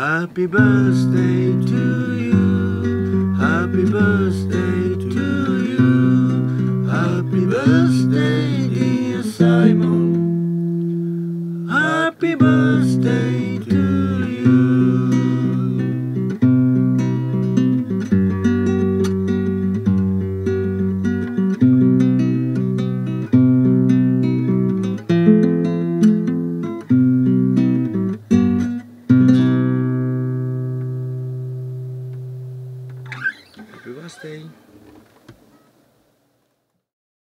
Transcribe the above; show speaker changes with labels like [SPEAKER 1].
[SPEAKER 1] Happy birthday to you. Happy birthday to you. Happy birthday, dear Simon. Happy birthday. Happy birthday!